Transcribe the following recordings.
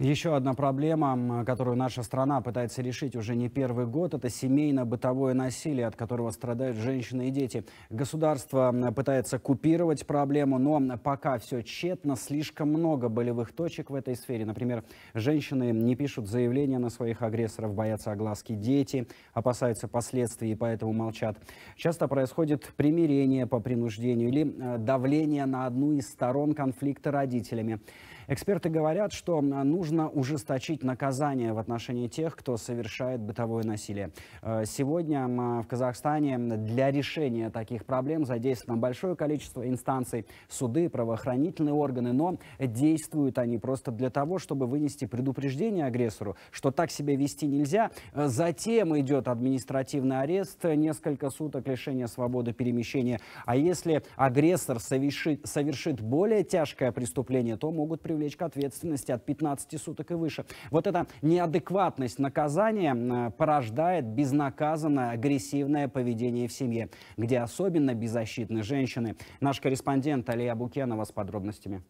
Еще одна проблема, которую наша страна пытается решить уже не первый год, это семейно-бытовое насилие, от которого страдают женщины и дети. Государство пытается купировать проблему, но пока все тщетно, слишком много болевых точек в этой сфере. Например, женщины не пишут заявления на своих агрессоров, боятся огласки, дети опасаются последствий и поэтому молчат. Часто происходит примирение по принуждению или э, давление на одну из сторон конфликта родителями. Эксперты говорят, что нужно ужесточить наказание в отношении тех, кто совершает бытовое насилие. Э, сегодня в Казахстане для решения таких проблем задействовано большое количество инстанций, суды, правоохранительные органы, но действуют они просто для того, чтобы вынести предупреждение агрессору, что так себя вести нельзя. Затем идет административный арест, несколько суток лишения свободы перемещения. А если агрессор совершит, совершит более тяжкое преступление, то могут привлечь к ответственности от 15 суток и выше. Вот эта неадекватность наказания э, порождает безнаказанное агрессивное поведение в семье, где особенно беззащитны женщины. Наш корреспондент Алия Букенова с подробностями.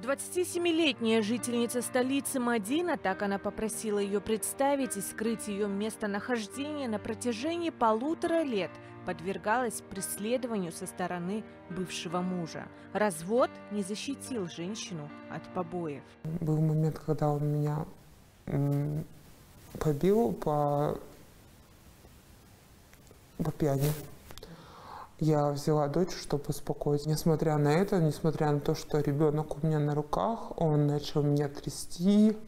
27-летняя жительница столицы Мадина, так она попросила ее представить и скрыть ее местонахождение на протяжении полутора лет, подвергалась преследованию со стороны бывшего мужа. Развод не защитил женщину от побоев. Был момент, когда он меня побил по, по пьяни. Я взяла дочь, чтобы успокоить. Несмотря на это, несмотря на то, что ребенок у меня на руках, он начал меня трясти,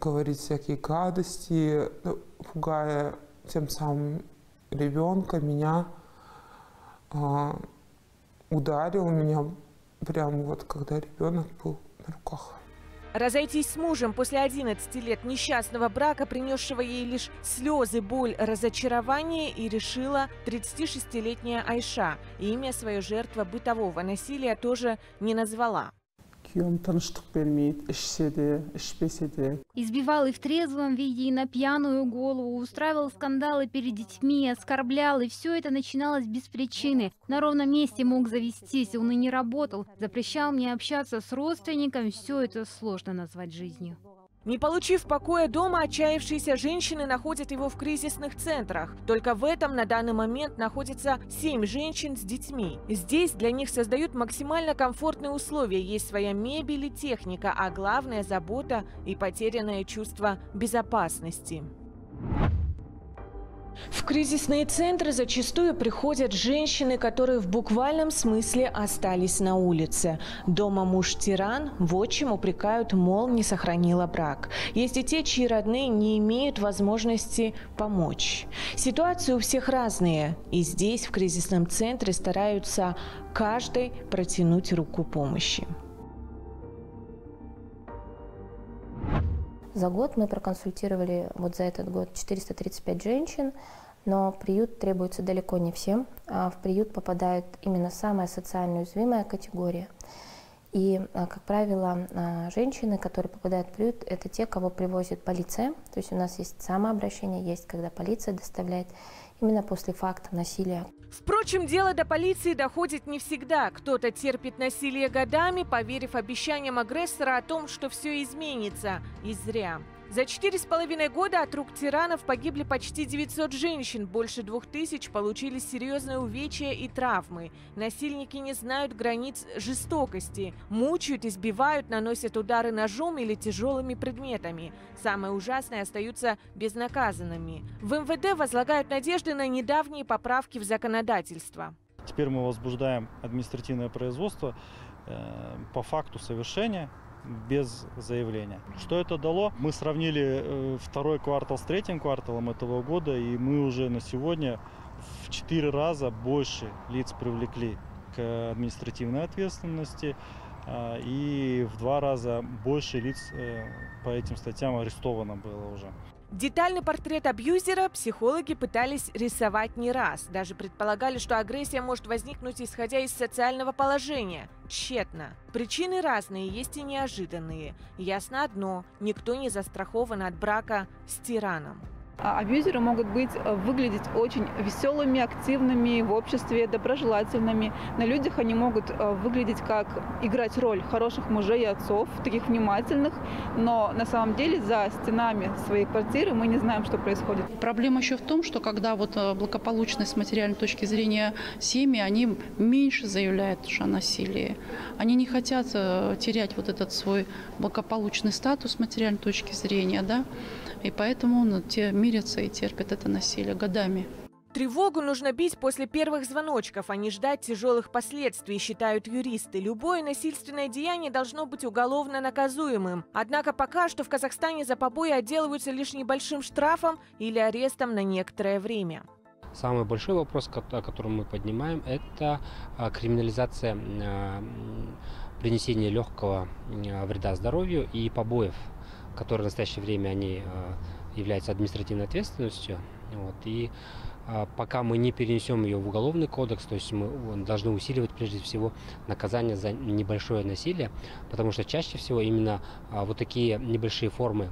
говорить всякие гадости, ну, пугая тем самым ребенка, меня а, ударил меня прямо вот когда ребенок был на руках. Разойтись с мужем после 11 лет несчастного брака, принесшего ей лишь слезы, боль, разочарование, и решила 36-летняя Айша. Имя своей жертвы бытового насилия тоже не назвала күйеуім тыныштық бермейді ішсе де ішпесе де избивал и в трезвом виде и на пьяную голову устраивал скандалы перед детьми оскорблял и все это начиналось без причины на ровном месте мог завестись он и не работал запрещал мне общаться с родственниками все это сложно назвать жизнью не получив покоя дома, отчаявшиеся женщины находят его в кризисных центрах. Только в этом на данный момент находится 7 женщин с детьми. Здесь для них создают максимально комфортные условия. Есть своя мебель и техника, а главное – забота и потерянное чувство безопасности. В кризисные центры зачастую приходят женщины, которые в буквальном смысле остались на улице. Дома муж тиран, в отчим упрекают, мол, не сохранила брак. Есть и те, чьи родные не имеют возможности помочь. Ситуации у всех разные. И здесь, в кризисном центре, стараются каждой протянуть руку помощи. За год мы проконсультировали вот за этот год 435 женщин, но приют требуется далеко не всем. А в приют попадает именно самая социально уязвимая категория. И, а, как правило, а, женщины, которые попадают в приют, это те, кого привозит полиция. То есть у нас есть самообращение, есть, когда полиция доставляет именно после факта насилия. Впрочем, дело до полиции доходит не всегда. Кто-то терпит насилие годами, поверив обещаниям агрессора о том, что все изменится. И зря. За четыре с половиной года от рук тиранов погибли почти 900 женщин, больше двух тысяч получили серьезные увечья и травмы. Насильники не знают границ жестокости, мучают, избивают, наносят удары ножом или тяжелыми предметами. Самое ужасное остаются безнаказанными. В МВД возлагают надежды на недавние поправки в законодательство. Теперь мы возбуждаем административное производство э, по факту совершения без заявления. Что это дало? Мы сравнили э, второй квартал с третьим кварталом этого года, и мы уже на сегодня в четыре раза больше лиц привлекли к административной ответственности и в два раза больше лиц э, по этим статьям арестовано было уже. Детальный портрет абьюзера психологи пытались рисовать не раз. Даже предполагали, что агрессия может возникнуть, исходя из социального положения. Тщетно. Причины разные, есть и неожиданные. Ясно одно – никто не застрахован от брака с тираном. А абьюзеры могут быть, э, выглядеть очень веселыми, активными, в обществе доброжелательными. На людях они могут э, выглядеть как играть роль хороших мужей и отцов, таких внимательных, но на самом деле за стенами своей квартиры мы не знаем, что происходит. Проблема еще в том, что когда вот э, благополучность с материальной точки зрения семьи, они меньше заявляют о насилии. Они не хотят терять вот этот свой благополучный статус с материальной точки зрения, да, и поэтому ну, те мирятся и терпят это насилие годами. Тревогу нужно бить после первых звоночков, а не ждать тяжелых последствий, считают юристы. Любое насильственное деяние должно быть уголовно наказуемым. Однако пока что в Казахстане за побои отделываются лишь небольшим штрафом или арестом на некоторое время. Самый большой вопрос, о котором мы поднимаем, это а, криминализация а, принесения легкого а, вреда здоровью и побоев которые в настоящее время они являются административной ответственностью. Вот, и а, пока мы не перенесем ее в уголовный кодекс, то есть мы должны усиливать прежде всего наказание за небольшое насилие, потому что чаще всего именно а, вот такие небольшие формы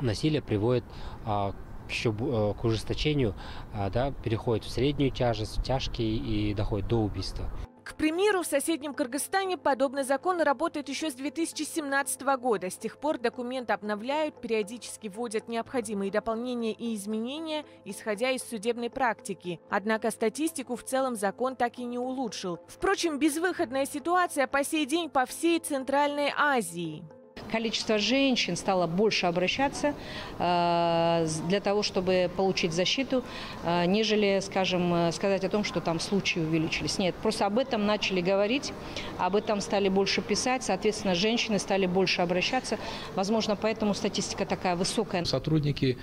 насилия приводят а, еще э, к ужесточению, да, переходит в среднюю тяжесть, в тяжкие и доходит до убийства. К примеру, в соседнем Кыргызстане подобный закон работает еще с 2017 года. С тех пор документы обновляют, периодически вводят необходимые дополнения и изменения, исходя из судебной практики. Однако статистику в целом закон так и не улучшил. Впрочем, безвыходная ситуация по сей день по всей Центральной Азии количество женщин стало больше обращаться э, для того, чтобы получить защиту, э, нежели, скажем, э, сказать о том, что там случаи увеличились. Нет, просто об этом начали говорить, об этом стали больше писать, соответственно, женщины стали больше обращаться. Возможно, поэтому статистика такая высокая. Сотрудники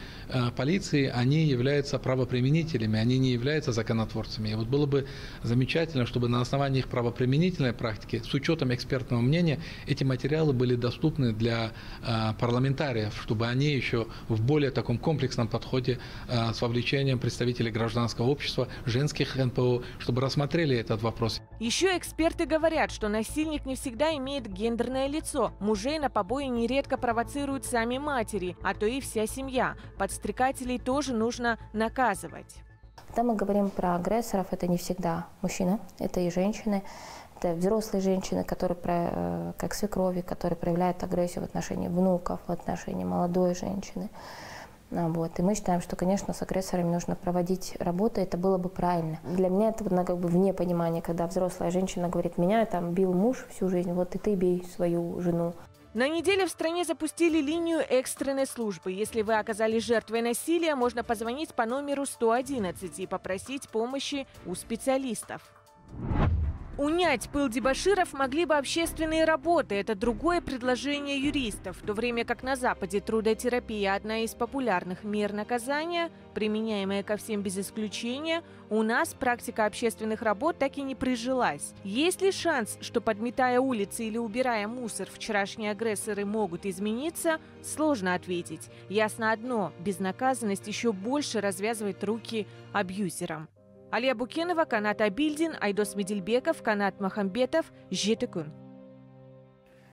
полиции, они являются правоприменителями, они не являются законотворцами. И вот было бы замечательно, чтобы на основании их правоприменительной практики, с учетом экспертного мнения, эти материалы были доступны для а, парламентариев, чтобы они еще в более таком комплексном подходе а, с вовлечением представителей гражданского общества, женских НПО, чтобы рассмотрели этот вопрос. Еще эксперты говорят, что насильник не всегда имеет гендерное лицо. Мужей на побои нередко провоцируют сами матери, а то и вся семья. Подстрекателей тоже нужно наказывать. Когда мы говорим про агрессоров, это не всегда мужчина, это и женщины это взрослые женщины, которые, э, как свекрови, которые проявляют агрессию в отношении внуков, в отношении молодой женщины. А, вот. И мы считаем, что, конечно, с агрессорами нужно проводить работу, это было бы правильно. Для меня это ну, как бы вне понимания, когда взрослая женщина говорит, меня там бил муж всю жизнь, вот и ты бей свою жену. На неделе в стране запустили линию экстренной службы. Если вы оказались жертвой насилия, можно позвонить по номеру 111 и попросить помощи у специалистов. Унять пыл дебаширов могли бы общественные работы. Это другое предложение юристов. В то время как на Западе трудотерапия – одна из популярных мер наказания, применяемая ко всем без исключения, у нас практика общественных работ так и не прижилась. Есть ли шанс, что подметая улицы или убирая мусор, вчерашние агрессоры могут измениться, сложно ответить. Ясно одно – безнаказанность еще больше развязывает руки абьюзерам. Алия Букенова, Канат Абильдин, Айдос Медельбеков, Канат Махамбетов, Жеті